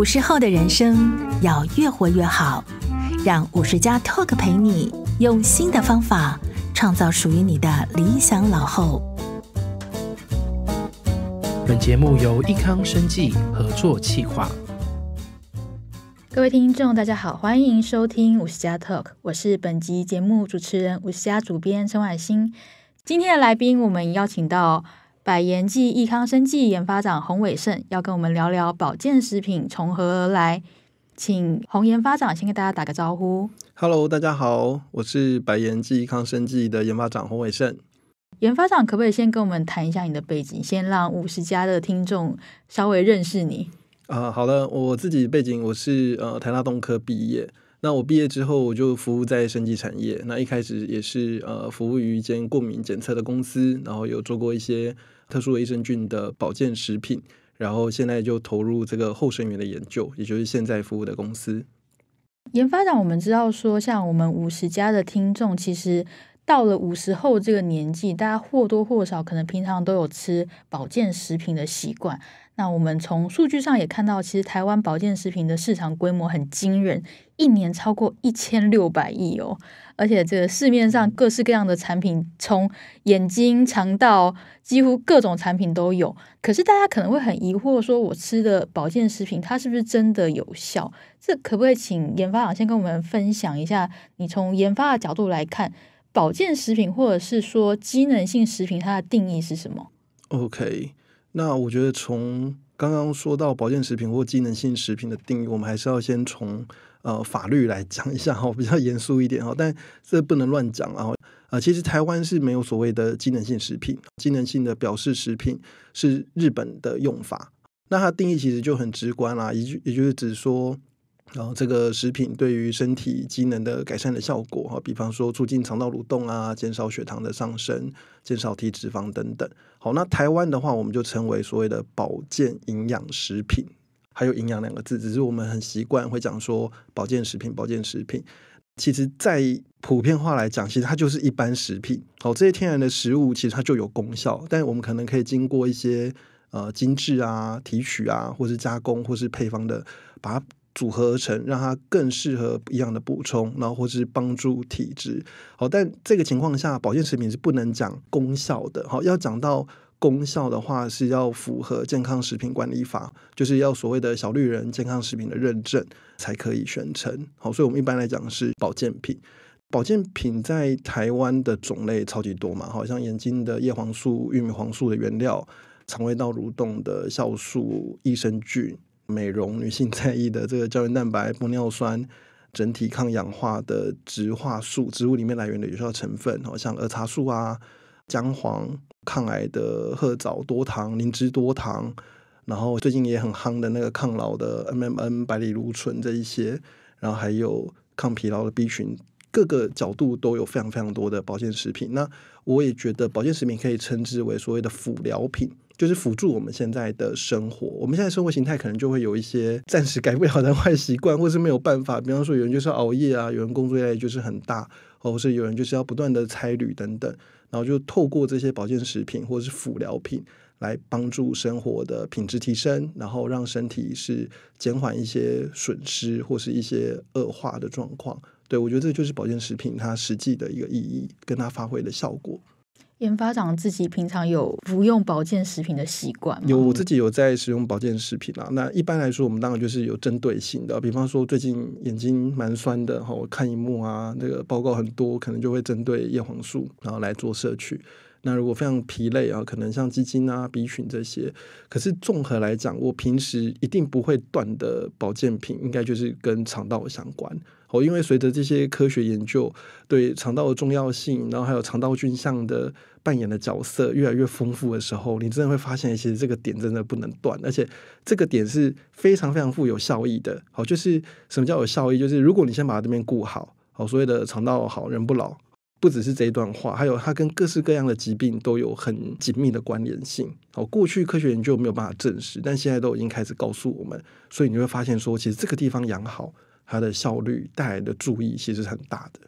五十后的人生要越活越好，让五十加 Talk 陪你用新的方法创造属于你的理想老后。本节目由益康生技合作企划。各位听众，大家好，欢迎收听五十加 Talk，我是本集节目主持人五十加主编陈婉欣。今天的来宾，我们邀请到。百言记益康生技研发长洪伟胜要跟我们聊聊保健食品从何而来，请洪研发长先跟大家打个招呼。Hello，大家好，我是百言记益康生技的研发长洪伟胜。研发长可不可以先跟我们谈一下你的背景，先让五十家的听众稍微认识你？啊，好的，我自己背景我是呃台大动科毕业。那我毕业之后，我就服务在生技产业。那一开始也是呃服务于一间过敏检测的公司，然后有做过一些特殊的益生菌的保健食品，然后现在就投入这个后生源的研究，也就是现在服务的公司。研发长，我们知道说，像我们五十家的听众，其实到了五十后这个年纪，大家或多或少可能平常都有吃保健食品的习惯。那我们从数据上也看到，其实台湾保健食品的市场规模很惊人，一年超过一千六百亿哦。而且这个市面上各式各样的产品，从眼睛、肠道，几乎各种产品都有。可是大家可能会很疑惑，说我吃的保健食品，它是不是真的有效？这可不可以请研发长先跟我们分享一下？你从研发的角度来看，保健食品或者是说机能性食品，它的定义是什么？OK。那我觉得从刚刚说到保健食品或机能性食品的定义，我们还是要先从呃法律来讲一下哈，比较严肃一点哈。但这不能乱讲啊！啊，其实台湾是没有所谓的机能性食品，机能性的表示食品是日本的用法。那它定义其实就很直观啦，也就也就是指说。然后这个食品对于身体机能的改善的效果哈，比方说促进肠道蠕动啊，减少血糖的上升，减少体脂肪等等。好，那台湾的话，我们就称为所谓的保健营养食品，还有营养两个字，只是我们很习惯会讲说保健食品，保健食品。其实，在普遍化来讲，其实它就是一般食品。好，这些天然的食物其实它就有功效，但我们可能可以经过一些呃精制啊、提取啊，或是加工，或是配方的把它。组合而成，让它更适合一样的补充，然后或是帮助体质。好，但这个情况下，保健食品是不能讲功效的。好，要讲到功效的话，是要符合健康食品管理法，就是要所谓的小绿人健康食品的认证才可以宣称。好，所以我们一般来讲是保健品。保健品在台湾的种类超级多嘛，好像眼睛的叶黄素、玉米黄素的原料，肠胃道蠕动的酵素、益生菌。美容女性在意的这个胶原蛋白、玻尿酸、整体抗氧化的植化素，植物里面来源的有效成分，好像儿茶素啊、姜黄、抗癌的褐藻多糖、灵芝多糖，然后最近也很夯的那个抗老的 M M N 百里芦醇这一些，然后还有抗疲劳的 B 群，各个角度都有非常非常多的保健食品。那我也觉得保健食品可以称之为所谓的辅疗品。就是辅助我们现在的生活，我们现在生活形态可能就会有一些暂时改不了的 坏习惯，或是没有办法。比方说，有人就是熬夜啊，有人工作压力就是很大，或是有人就是要不断的差旅等等，然后就透过这些保健食品或者是辅疗品来帮助生活的品质提升，然后让身体是减缓一些损失或是一些恶化的状况。对我觉得这就是保健食品它实际的一个意义跟它发挥的效果。研发长自己平常有服用保健食品的习惯吗？有，我自己有在使用保健食品啊。那一般来说，我们当然就是有针对性的，比方说最近眼睛蛮酸的哈，我看一幕啊，那个报告很多，可能就会针对叶黄素然后来做摄取。那如果非常疲累啊，可能像鸡精啊、B 群这些。可是综合来讲，我平时一定不会断的保健品，应该就是跟肠道相关。哦，因为随着这些科学研究对肠道的重要性，然后还有肠道菌相的扮演的角色越来越丰富的时候，你真的会发现，其实这个点真的不能断，而且这个点是非常非常富有效益的。好，就是什么叫有效益？就是如果你先把这边顾好，好所谓的肠道好人不老，不只是这一段话，还有它跟各式各样的疾病都有很紧密的关联性。好，过去科学研究没有办法证实，但现在都已经开始告诉我们，所以你会发现说，其实这个地方养好。它的效率带来的注意其实是很大的。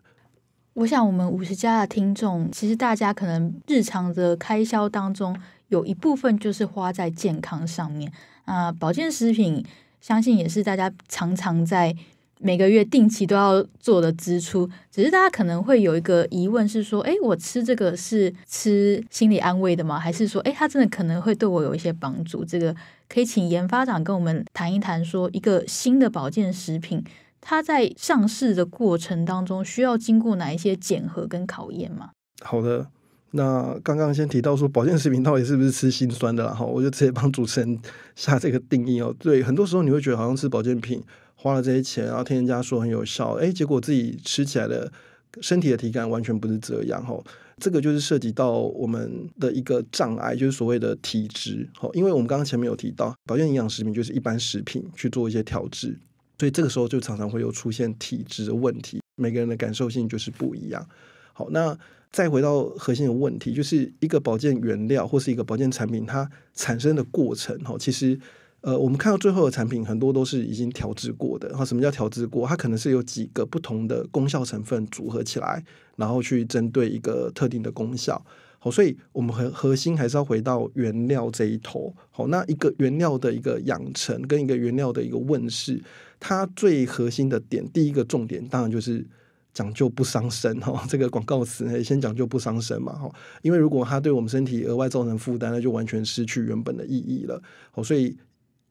我想，我们五十家的听众，其实大家可能日常的开销当中有一部分就是花在健康上面啊。保健食品相信也是大家常常在每个月定期都要做的支出。只是大家可能会有一个疑问是说，诶，我吃这个是吃心理安慰的吗？还是说，诶，它真的可能会对我有一些帮助？这个可以请研发长跟我们谈一谈，说一个新的保健食品，它在上市的过程当中需要经过哪一些检核跟考验吗？好的。那刚刚先提到说保健食品到底是不是吃心酸的啦？哈，我就直接帮主持人 下这个定义哦。对，很多时候你会觉得好像吃保健品花了这些钱，然后听人家说很有效，哎，结果自己吃起来的身体的体感完全不是这样哈。这个就是涉及到我们的一个障碍，就是所谓的体质。哈，因为我们刚刚前面有提到，保健营养食品就是一般食品去做一些调制，所以这个时候就常常会有出现体质的问题，每个人的感受性就是不一样。好，那。再回到核心的问题，就是一个保健原料或是一个保健产品，它产生的过程哈，其实呃，我们看到最后的产品很多都是已经调制过的。哈，什么叫调制过？它可能是有几个不同的功效成分组合起来，然后去针对一个特定的功效。好，所以我们核核心还是要回到原料这一头。好，那一个原料的一个养成跟一个原料的一个问世，它最核心的点，第一个重点当然就是。讲究不伤身哈，这个广告词先讲究不伤身嘛哈，因为如果它对我们身体额外造成负担，那就完全失去原本的意义了。好，所以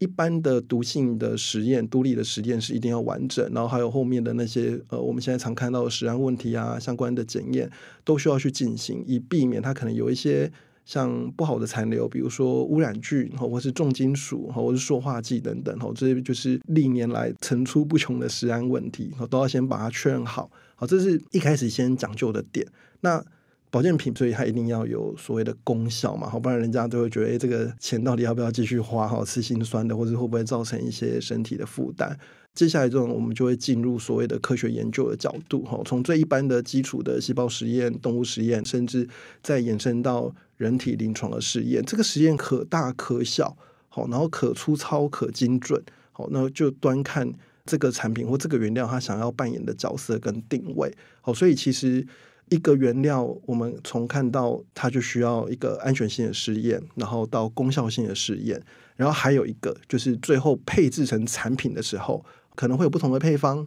一般的毒性的实验、独立的实验是一定要完整，然后还有后面的那些呃，我们现在常看到的食安问题啊，相关的检验都需要去进行，以避免它可能有一些。像不好的残留，比如说污染菌，或是重金属，或者是塑化剂等等，哈，这些就是历年来层出不穷的食安问题，都要先把它确认好。好，这是一开始先讲究的点。那保健品，所以它一定要有所谓的功效嘛，好，不然人家都会觉得，哎，这个钱到底要不要继续花？哈，吃心酸的，或者会不会造成一些身体的负担？接下来这种，我们就会进入所谓的科学研究的角度，哈，从最一般的基础的细胞实验、动物实验，甚至再延伸到人体临床的试验。这个实验可大可小，好，然后可粗糙可精准，好，那就端看这个产品或这个原料它想要扮演的角色跟定位，好，所以其实一个原料，我们从看到它就需要一个安全性的试验，然后到功效性的试验，然后还有一个就是最后配置成产品的时候。可能会有不同的配方，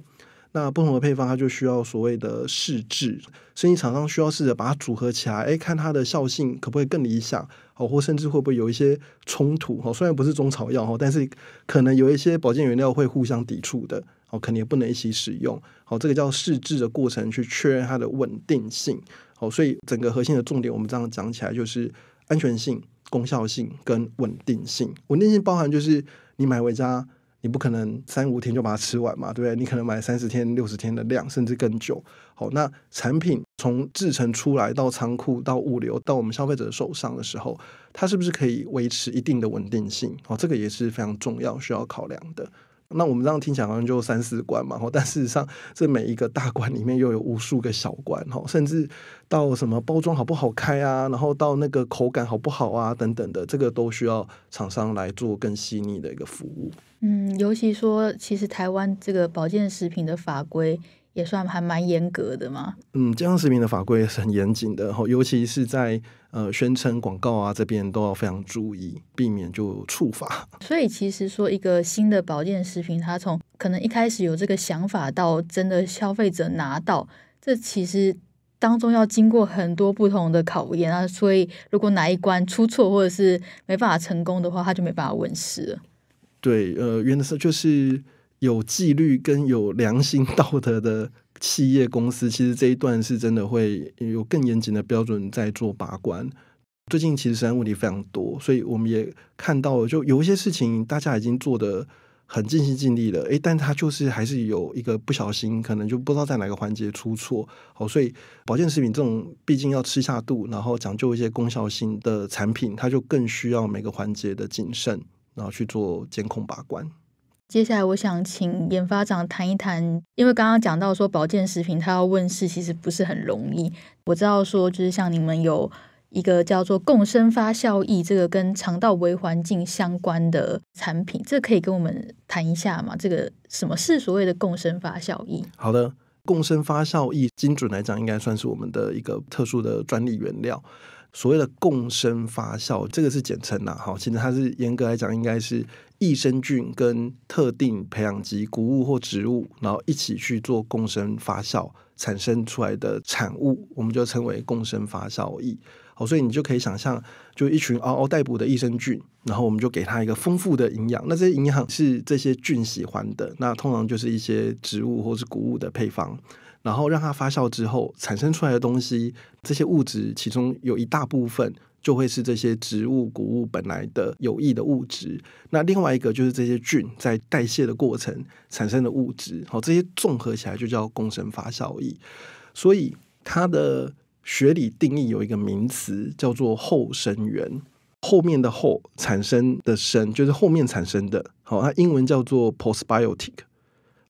那不同的配方它就需要所谓的试制，生意厂商需要试着把它组合起来，哎，看它的效性可不可以更理想，哦，或甚至会不会有一些冲突，哦，虽然不是中草药，哈，但是可能有一些保健原料会互相抵触的，哦，肯定也不能一起使用，好，这个叫试制的过程去确认它的稳定性，好，所以整个核心的重点，我们这样讲起来就是安全性、功效性跟稳定性。稳定性包含就是你买回家。你不可能三五天就把它吃完嘛，对不对？你可能买三十天、六十天的量，甚至更久。好，那产品从制成出来到仓库到物流到我们消费者手上的时候，它是不是可以维持一定的稳定性？哦，这个也是非常重要需要考量的。那我们这样听起来好像就三四关嘛，但事实上这每一个大关里面又有无数个小关，哈，甚至到什么包装好不好开啊，然后到那个口感好不好啊等等的，这个都需要厂商来做更细腻的一个服务。嗯，尤其说，其实台湾这个保健食品的法规也算还蛮严格的嘛。嗯，健康食品的法规是很严谨的，尤其是在呃宣称广告啊这边都要非常注意，避免就触法。所以其实说一个新的保健食品，它从可能一开始有这个想法到真的消费者拿到，这其实当中要经过很多不同的考验啊。所以如果哪一关出错或者是没办法成功的话，它就没办法问世了。对，呃，原则上就是有纪律跟有良心 道德的企业公司，其实这一段是真的会有更严谨的标准在做把关。最近其实实际问题非常多，所以我们也看到了，就有一些事情大家已经做的很尽心尽力了，诶，但他就是还是有一个不小心，可能就不知道在哪个环节出错。好，所以保健食品这种毕竟要吃下肚，然后讲究一些功效性的产品，它就更需要每个环节的谨慎。然后去做监控把关。接下来，我想请研发长谈一谈，因为刚刚讲到说保健食品它要问世，其实不是很容易。我知道说，就是像你们有一个叫做共生发酵益，这个跟肠道微环境相关的产品，这可以跟我们谈一下吗？这个什么是所谓的共生发酵益？好的，共生发酵益精准来讲，应该算是我们的一个特殊的专利原料。所谓的共生发酵，这个是简称呐。好，其实它是严格来讲，应该是益生菌跟特定培养基谷物或植物，然后一起去做共生发酵产生出来的产物，我们就称为共生发酵液。好，所以你就可以想象，就一群嗷嗷待哺的益生菌，然后我们就给它一个丰富的营养。那这些营养是这些菌喜欢的，那通常就是一些植物或是谷物的配方。然后让它发酵之后产生出来的东西，这些物质其中有一大部分就会是这些植物谷物本来的有益的物质。那另外一个就是这些菌在代谢的过程产生的物质。好，这些综合起来就叫共生发酵液。所以它的学理定义有一个名词叫做后生源，后面的后产生的生就是后面产生的。好，它英文叫做 postbiotic。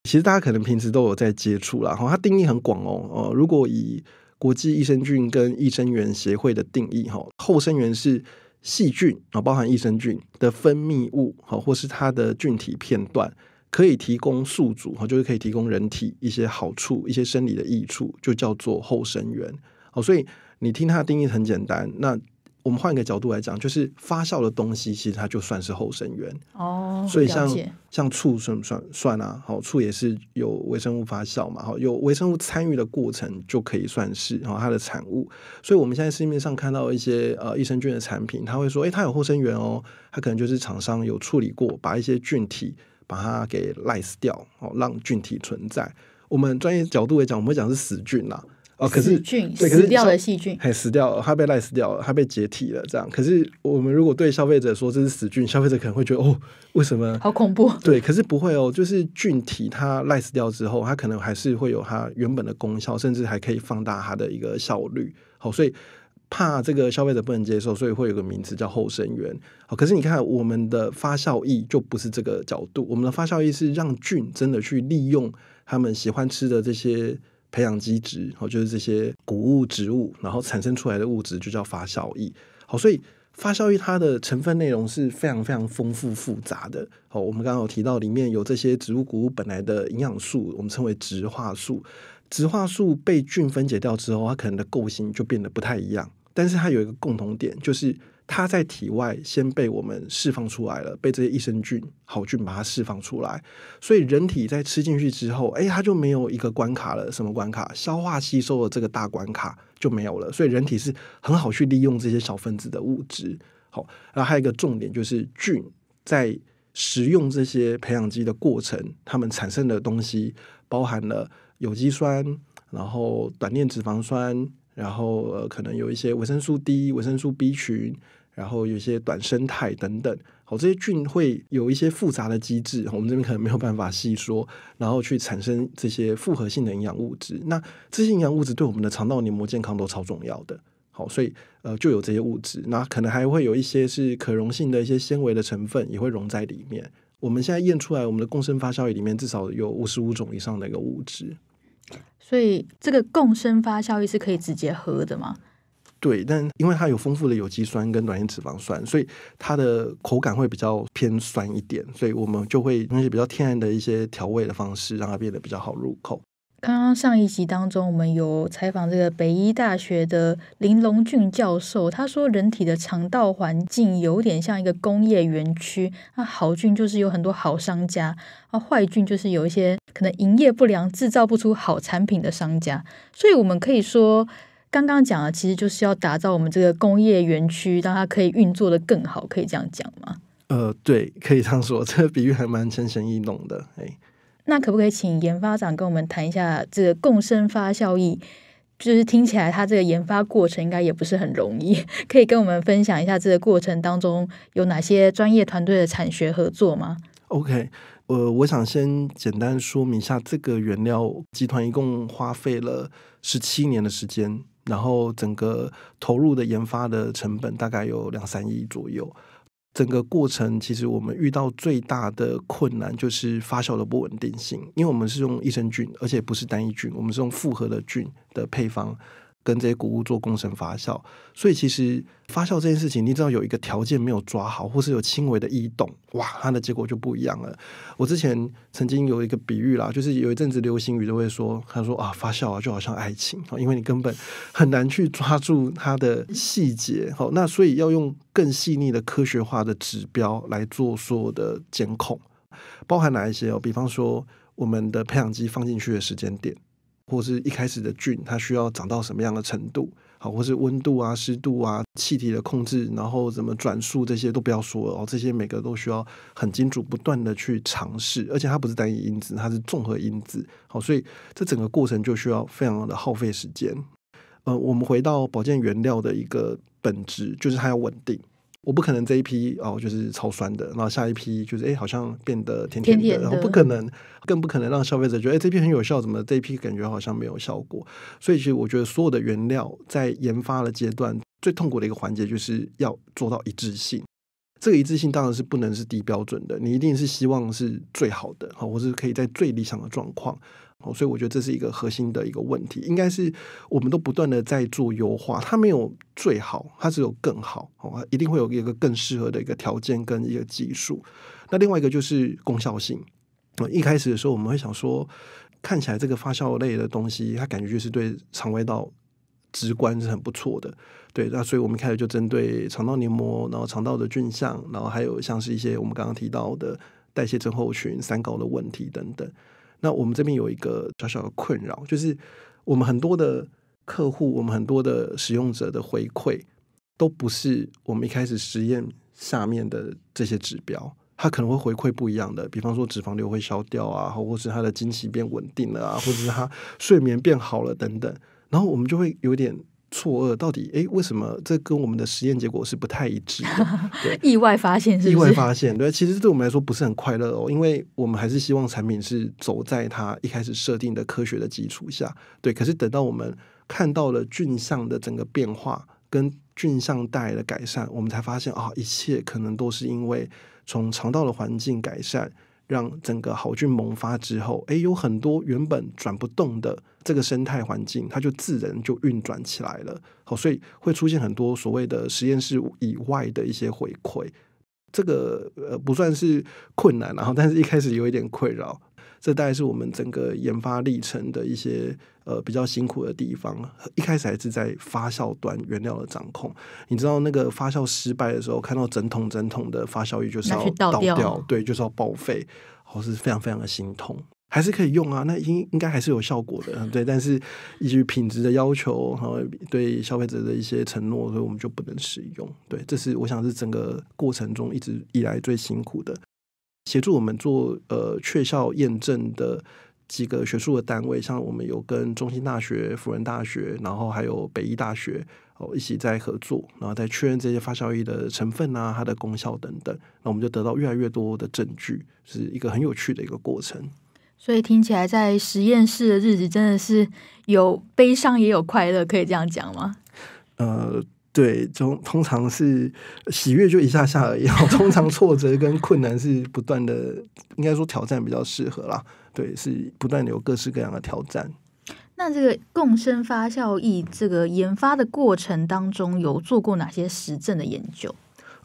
其实大家可能平时都有在接触啦，哈，它定义很广哦，哦，如果以国际益生菌跟益生元协会的定义，哈，后生元是细菌啊，包含益生菌的分泌物，好，或是它的菌体片段，可以提供宿主，哈，就是可以提供人体一些好处、一些生理的益处，就叫做后生元，好，所以你听它的定义很简单，那。我们换一个角度来讲，就是发酵的东西，其实它就算是后生元哦。所以像像醋算不算算啊？好，醋也是有微生物发酵嘛，好，有微生物参与的过程就可以算是然后它的产物。所以我们现在市面上看到一些呃益生菌的产品，它会说，哎，它有后生元哦，它可能就是厂商有处理过，把一些菌体把它给赖死掉，哦，让菌体存在。我们专业角度来讲，我们会讲是死菌啦。哦，可是菌死掉的细菌，还死掉了，它被赖死掉了，它被解体了，这样。可是我们如果对消费者说这是死菌，消费者可能会觉得哦，为什么？好恐怖。对，可是不会哦，就是菌体它赖死掉之后，它可能还是会有它原本的功效，甚至还可以放大它的一个效率。好，所以怕这个消费者不能接受，所以会有个名词叫后生源。好，可是你看我们的发酵液就不是这个角度，我们的发酵液是让菌真的去利用他们喜欢吃的这些。培养基质，好，就是这些谷物、植物，然后产生出来的物质就叫发酵液。好，所以发酵液它的成分内容是非常非常丰富复杂的。好，我们刚刚有提到里面有这些植物、谷物本来的营养素，我们称为植化素。植化素被菌分解掉之后，它可能的构型就变得不太一样。但是它有一个共同点，就是。它在体外先被我们释放出来了，被这些益生菌好菌把它释放出来，所以人体在吃进去之后，哎，它就没有一个关卡了。什么关卡？消化吸收的这个大关卡就没有了。所以人体是很好去利用这些小分子的物质。好，然后还有一个重点就是菌在食用这些培养基的过程，它们产生的东西包含了有机酸，然后短链脂肪酸。然后呃，可能有一些维生素 D、维生素 B 群，然后有一些短生态等等。好，这些菌会有一些复杂的机制，我们这边可能没有办法细说。然后去产生这些复合性的营养物质。那这些营养物质对我们的肠道黏膜健康都超重要的。好，所以呃，就有这些物质。那可能还会有一些是可溶性的一些纤维的成分也会溶在里面。我们现在验出来，我们的共生发酵液里面至少有五十五种以上的一个物质。所以这个共生发酵液是可以直接喝的吗？对，但因为它有丰富的有机酸跟短链脂肪酸，所以它的口感会比较偏酸一点，所以我们就会用一些比较天然的一些调味的方式，让它变得比较好入口。刚刚上一集当中，我们有采访这个北医大学的林龙俊教授，他说人体的肠道环境有点像一个工业园区，那好菌就是有很多好商家，啊坏菌就是有一些可能营业不良、制造不出好产品的商家，所以我们可以说，刚刚讲的其实就是要打造我们这个工业园区，让它可以运作的更好，可以这样讲吗？呃，对，可以这样说，这个比喻还蛮浅显易懂的，哎。那可不可以请研发长跟我们谈一下这个共生发效益？就是听起来它这个研发过程应该也不是很容易，可以跟我们分享一下这个过程当中有哪些专业团队的产学合作吗？OK，呃，我想先简单说明一下，这个原料集团一共花费了十七年的时间，然后整个投入的研发的成本大概有两三亿左右。整个过程其实我们遇到最大的困难就是发酵的不稳定性，因为我们是用益生菌，而且不是单一菌，我们是用复合的菌的配方。跟这些谷物做共生发酵，所以其实发酵这件事情，你只要有一个条件没有抓好，或是有轻微的异动，哇，它的结果就不一样了。我之前曾经有一个比喻啦，就是有一阵子流行语都会说，他说啊，发酵啊就好像爱情啊，因为你根本很难去抓住它的细节，好，那所以要用更细腻的科学化的指标来做所有的监控，包含哪一些哦？比方说我们的培养基放进去的时间点。或是一开始的菌，它需要长到什么样的程度？好，或是温度啊、湿度啊、气体的控制，然后怎么转速，这些都不要说了哦。这些每个都需要很精准、不断的去尝试，而且它不是单一因子，它是综合因子。好，所以这整个过程就需要非常的耗费时间。呃，我们回到保健原料的一个本质，就是它要稳定。我不可能这一批哦，就是超酸的，然后下一批就是哎，好像变得甜甜的，然后不可能，更不可能让消费者觉得哎，这批很有效，怎么这一批感觉好像没有效果？所以其实我觉得所有的原料在研发的阶段，最痛苦的一个环节就是要做到一致性。这个一致性当然是不能是低标准的，你一定是希望是最好的，好，或是可以在最理想的状况。所以我觉得这是一个核心的一个问题，应该是我们都不断的在做优化，它没有最好，它只有更好，哦，一定会有一个更适合的一个条件跟一个技术。那另外一个就是功效性，一开始的时候我们会想说，看起来这个发酵类的东西，它感觉就是对肠胃道直观是很不错的，对，那所以我们开始就针对肠道黏膜，然后肠道的菌相，然后还有像是一些我们刚刚提到的代谢症候群、三高的问题等等。那我们这边有一个小小的困扰，就是我们很多的客户，我们很多的使用者的回馈，都不是我们一开始实验下面的这些指标，它可能会回馈不一样的。比方说脂肪瘤会消掉啊，或是他的经期变稳定了啊，或者是他睡眠变好了等等，然后我们就会有点。错愕，到底哎，为什么这跟我们的实验结果是不太一致的？对，意外发现是意外发现，对，其实对我们来说不是很快乐哦，因为我们还是希望产品是走在它一开始设定的科学的基础下，对。可是等到我们看到了菌相的整个变化跟菌相带来的改善，我们才发现啊，一切可能都是因为从肠道的环境改善。让整个好菌萌发之后，诶，有很多原本转不动的这个生态环境，它就自然就运转起来了。好，所以会出现很多所谓的实验室以外的一些回馈。这个呃不算是困难，然后但是一开始有一点困扰。这大概是我们整个研发历程的一些呃比较辛苦的地方。一开始还是在发酵端原料的掌控，你知道那个发酵失败的时候，看到整桶整桶的发酵液就是要倒掉，对，就是要报废，我是非常非常的心痛。还是可以用啊，那应应该还是有效果的，对。但是依据品质的要求和对消费者的一些承诺，所以我们就不能使用。对，这是我想是整个过程中一直以来最辛苦的。协助我们做呃确校验证的几个学术的单位，像我们有跟中兴大学、辅仁大学，然后还有北医大学哦一起在合作，然后在确认这些发酵液的成分啊、它的功效等等，那我们就得到越来越多的证据，是一个很有趣的一个过程。所以听起来，在实验室的日子真的是有悲伤也有快乐，可以这样讲吗？呃。对，通通常是喜悦就一下下而已。通常挫折跟困难是不断的，应该说挑战比较适合啦。对，是不断的有各式各样的挑战。那这个共生发酵液这个研发的过程当中，有做过哪些实证的研究？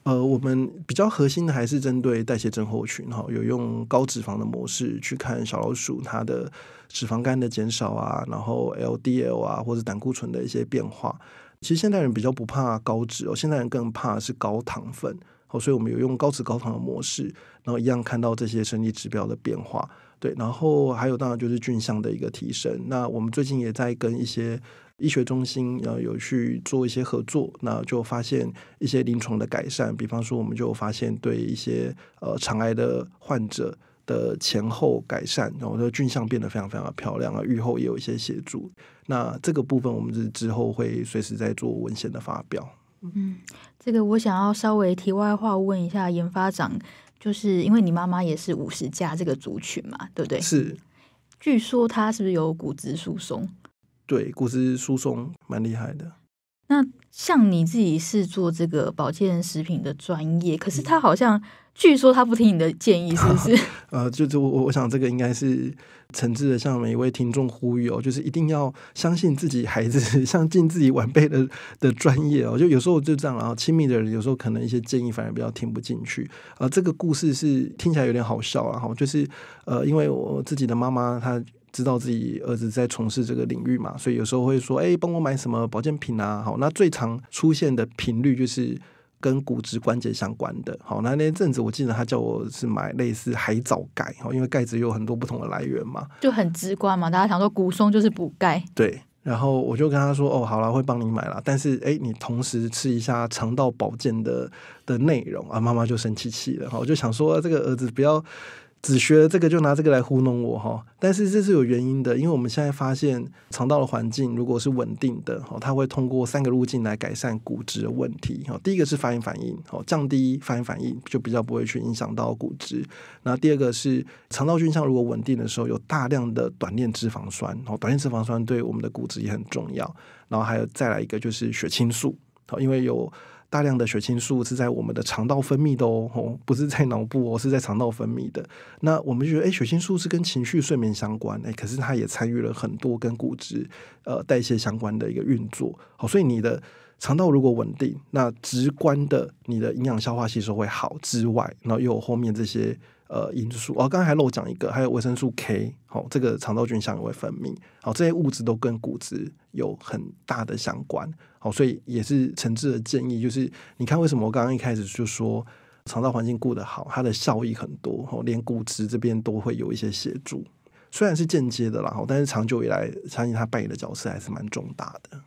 呃，我们比较核心的还是针对代谢症候群哈，有用高脂肪的模式去看小老鼠它的脂肪肝的减少啊，然后 LDL 啊或者胆固醇的一些变化。其实现代人比较不怕高脂哦，现代人更怕是高糖分哦，所以我们有用高脂高糖的模式，然后一样看到这些生理指标的变化。对，然后还有当然就是菌相的一个提升。那我们最近也在跟一些医学中心呃有去做一些合作，那就发现一些临床的改善，比方说我们就发现对一些呃肠癌的患者。的前后改善，然后的菌相变得非常非常的漂亮啊，愈后也有一些协助。那这个部分我们是之后会随时在做文献的发表。嗯，这个我想要稍微题外话问一下研发长，就是因为你妈妈也是五十加这个族群嘛，对不对？是。据说她是不是有骨质疏松？对，骨质疏松蛮厉害的。那像你自己是做这个保健食品的专业，可是他好像据说他不听你的建议，是不是？呃，就是我我想这个应该是诚挚的向每一位听众呼吁哦，就是一定要相信自己孩子，相信自己晚辈的的专业哦。就有时候就这样，然后亲密的人有时候可能一些建议反而比较听不进去。呃，这个故事是听起来有点好笑啊，哈，就是呃，因为我自己的妈妈她。知道自己儿子在从事这个领域嘛，所以有时候会说：“哎，帮我买什么保健品啊？”好，那最常出现的频率就是跟骨质关节相关的。好，那那阵子我记得他叫我是买类似海藻钙，哈，因为钙质有很多不同的来源嘛，就很直观嘛。大家想说骨松就是补钙，对。然后我就跟他说：“哦，好了，会帮你买了。但是，哎，你同时吃一下肠道保健的的内容啊。”妈妈就生气气了，哈，我就想说这个儿子不要。只学这个就拿这个来糊弄我哈，但是这是有原因的，因为我们现在发现肠道的环境如果是稳定的哈，它会通过三个路径来改善骨质的问题哈。第一个是发炎反应，哦，降低发炎反应就比较不会去影响到骨质。那第二个是肠道菌相如果稳定的时候，有大量的短链脂肪酸，哦，短链脂肪酸对我们的骨质也很重要。然后还有再来一个就是血清素，好，因为有。大量的血清素是在我们的肠道分泌的哦，不是在脑部哦，是在肠道分泌的。那我们就觉得，哎，血清素是跟情绪、睡眠相关，哎，可是它也参与了很多跟骨质呃代谢相关的一个运作。好，所以你的肠道如果稳定，那直观的你的营养消化吸收会好之外，然后又有后面这些。呃，因素哦，刚才还漏讲一个，还有维生素 K，好，这个肠道菌相也会分泌，好，这些物质都跟骨质有很大的相关，好，所以也是诚挚的建议，就是你看为什么我刚刚一开始就说肠道环境顾得好，它的效益很多，哦，连骨质这边都会有一些协助，虽然是间接的啦，但是长久以来，相信它扮演的角色还是蛮重大的。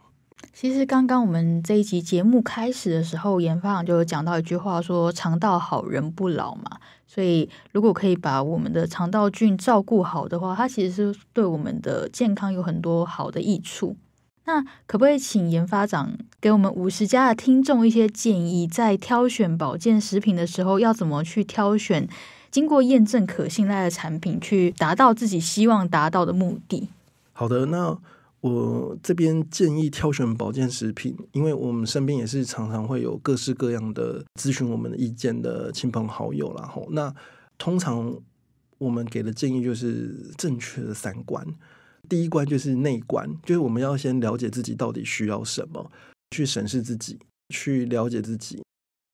其实刚刚我们这一集节目开始的时候，研发长就有讲到一句话，说肠道好人不老嘛。所以如果可以把我们的肠道菌照顾好的话，它其实是对我们的健康有很多好的益处。那可不可以请研发长给我们五十家的听众一些建议，在挑选保健食品的时候，要怎么去挑选经过验证可信赖的产品，去达到自己希望达到的目的？好的，那。我这边建议挑选保健食品，因为我们身边也是常常会有各式各样的咨询我们的意见的亲朋好友然后那通常我们给的建议就是正确的三观。第一关就是内观，就是我们要先了解自己到底需要什么，去审视自己，去了解自己。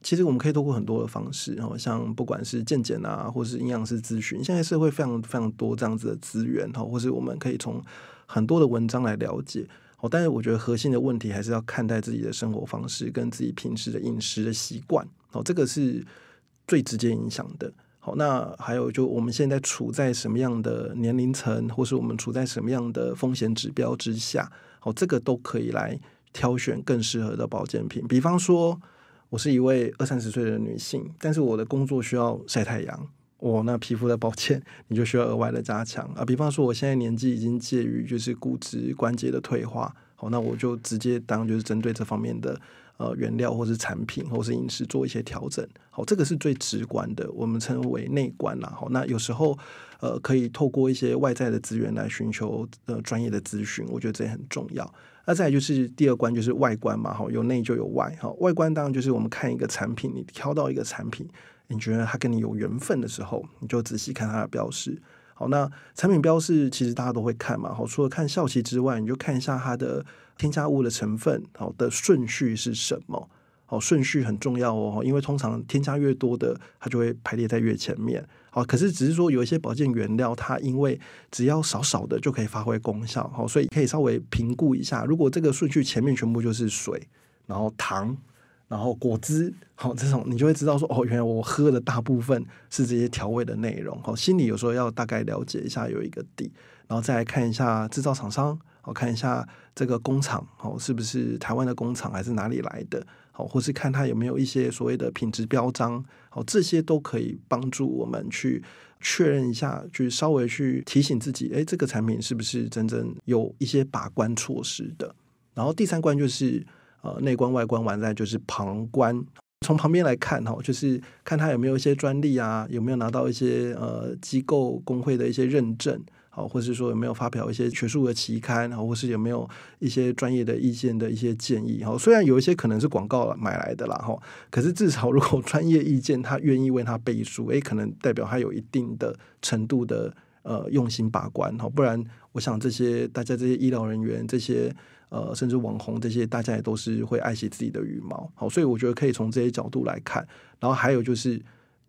其实我们可以通过很多的方式，然后像不管是健检啊，或是营养师咨询，现在社会非常非常多这样子的资源哈，或是我们可以从。很多的文章来了解，哦，但是我觉得核心的问题还是要看待自己的生活方式跟自己平时的饮食的习惯，哦，这个是最直接影响的。好，那还有就我们现在处在什么样的年龄层，或是我们处在什么样的风险指标之下，哦，这个都可以来挑选更适合的保健品。比方说，我是一位二三十岁的女性，但是我的工作需要晒太阳。我那皮肤的保健，你就需要额外的加强啊。比方说，我现在年纪已经介于就是骨质关节的退化，好，那我就直接当就是针对这方面的呃原料或是产品或是饮食做一些调整。好，这个是最直观的，我们称为内观啦。好，那有时候呃可以透过一些外在的资源来寻求呃专业的咨询，我觉得这也很重要。那再就是第二关就是外观嘛，好，有内就有外。好，外观当然就是我们看一个产品，你挑到一个产品。你觉得它跟你有缘分的时候，你就仔细看它的标识。好，那产品标示其实大家都会看嘛。好，除了看效期之外，你就看一下它的添加物的成分，好的顺序是什么。好，顺序很重要哦，因为通常添加越多的，它就会排列在越前面。好，可是只是说有一些保健原料，它因为只要少少的就可以发挥功效。好，所以可以稍微评估一下，如果这个顺序前面全部就是水，然后糖。然后果汁，好这种你就会知道说，哦，原来我喝的大部分是这些调味的内容。好，心里有时候要大概了解一下，有一个底，然后再来看一下制造厂商，好看一下这个工厂，好是不是台湾的工厂还是哪里来的，好，或是看它有没有一些所谓的品质标章，好，这些都可以帮助我们去确认一下，去稍微去提醒自己，哎，这个产品是不是真正有一些把关措施的。然后第三关就是。呃，内观外观完再就是旁观，从旁边来看哈，就是看他有没有一些专利啊，有没有拿到一些呃机构工会的一些认证，好，或是说有没有发表一些学术的期刊，好，或是有没有一些专业的意见的一些建议，哈，虽然有一些可能是广告买来的啦，哈，可是至少如果专业意见他愿意为他背书，诶，可能代表他有一定的程度的呃用心把关，哈，不然我想这些大家这些医疗人员这些。呃，甚至网红这些，大家也都是会爱惜自己的羽毛，好，所以我觉得可以从这些角度来看。然后还有就是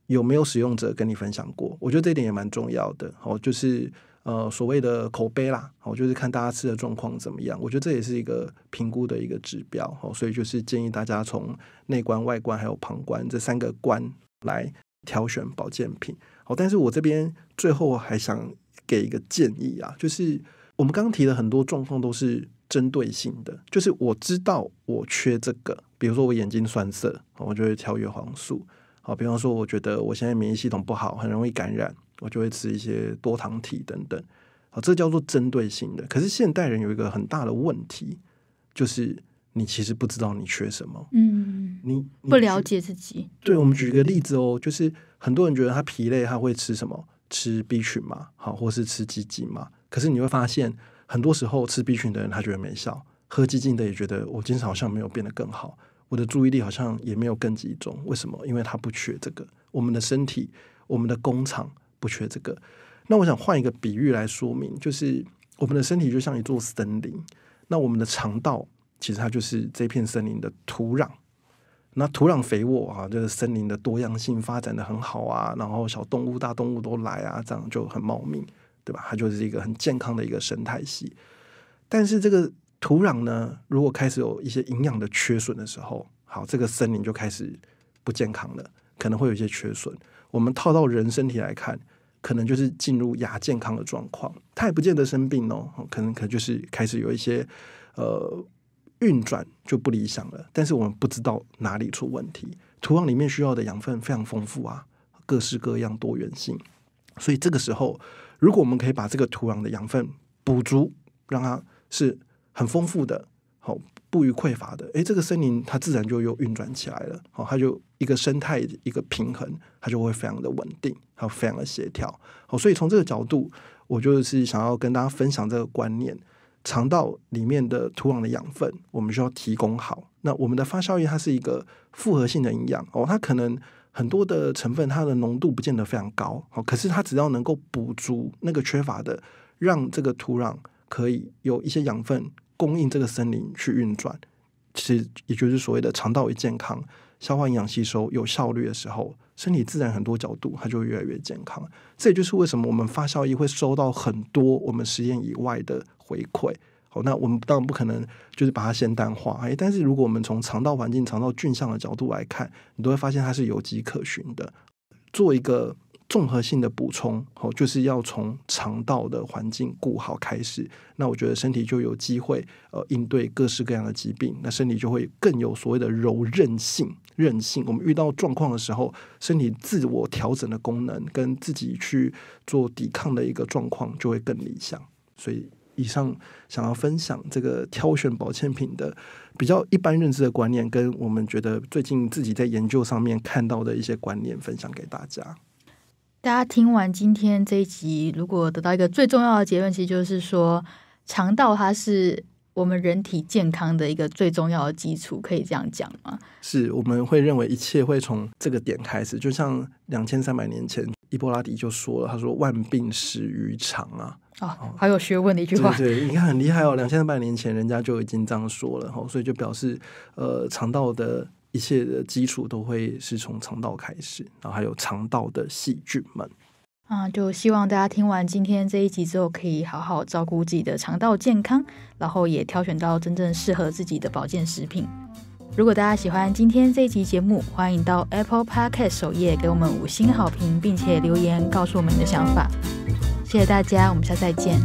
有没有使用者跟你分享过？我觉得这一点也蛮重要的。好，就是呃所谓的口碑啦，好，就是看大家吃的状况怎么样。我觉得这也是一个评估的一个指标。好，所以就是建议大家从内观、外观还有旁观这三个观来挑选保健品。好，但是我这边最后还想给一个建议啊，就是我们刚刚提的很多状况都是。针对性的，就是我知道我缺这个，比如说我眼睛酸涩，我就会挑叶黄素。好，比方说我觉得我现在免疫系统不好，很容易感染，我就会吃一些多糖体等等。好，这叫做针对性的。可是现代人有一个很大的问题，就是你其实不知道你缺什么。嗯，你不了解自己。对，我们举个例子哦，就是很多人觉得他疲累，他会吃什么？吃 B 群嘛，好，或是吃鸡精嘛。可是你会发现。很多时候吃 B 群的人他觉得没效，喝激进的也觉得我精神好像没有变得更好，我的注意力好像也没有更集中。为什么？因为他不缺这个，我们的身体、我们的工厂不缺这个。那我想换一个比喻来说明，就是我们的身体就像一座森林，那我们的肠道其实它就是这片森林的土壤。那土壤肥沃啊，就是森林的多样性发展的很好啊，然后小动物、大动物都来啊，这样就很茂密。对吧？它就是一个很健康的一个生态系。但是这个土壤呢，如果开始有一些营养的缺损的时候，好，这个森林就开始不健康了，可能会有一些缺损。我们套到人身体来看，可能就是进入亚健康的状况。它也不见得生病哦，可能可能就是开始有一些呃运转就不理想了。但是我们不知道哪里出问题。土壤里面需要的养分非常丰富啊，各式各样，多元性。所以这个时候。如果我们可以把这个土壤的养分补足，让它是很丰富的，好不予匮乏的，诶，这个森林它自然就又运转起来了，好，它就一个生态一个平衡，它就会非常的稳定，还有非常的协调，好，所以从这个角度，我就是想要跟大家分享这个观念，肠道里面的土壤的养分，我们需要提供好。那我们的发酵液它是一个复合性的营养，哦，它可能。很多的成分，它的浓度不见得非常高，好，可是它只要能够补足那个缺乏的，让这个土壤可以有一些养分供应这个森林去运转，其实也就是所谓的肠道一健康，消化营养吸收有效率的时候，身体自然很多角度它就会越来越健康。这也就是为什么我们发酵液会收到很多我们实验以外的回馈。好，那我们当然不可能就是把它先淡化，哎，但是如果我们从肠道环境、肠道菌相的角度来看，你都会发现它是有迹可循的。做一个综合性的补充，好，就是要从肠道的环境顾好开始。那我觉得身体就有机会呃应对各式各样的疾病，那身体就会更有所谓的柔韧性、韧性。我们遇到状况的时候，身体自我调整的功能跟自己去做抵抗的一个状况就会更理想。所以。以上想要分享这个挑选保健品的比较一般认知的观念，跟我们觉得最近自己在研究上面看到的一些观念，分享给大家。大家听完今天这一集，如果得到一个最重要的结论，其实就是说，肠道它是我们人体健康的一个最重要的基础，可以这样讲吗？是，我们会认为一切会从这个点开始，就像两千三百年前伊波拉底就说了，他说万病始于肠啊。哦，好有学问的一句话。对，你看很厉害哦，两千三百年前人家就已经这样说了哈，所以就表示呃肠道的一切的基础都会是从肠道开始，然后还有肠道的细菌们。啊，就希望大家听完今天这一集之后，可以好好照顾自己的肠道健康，然后也挑选到真正适合自己的保健食品。如果大家喜欢今天这一集节目，欢迎到 Apple Podcast 首页给我们五星好评，并且留言告诉我们你的想法。谢谢大家，我们下次再见。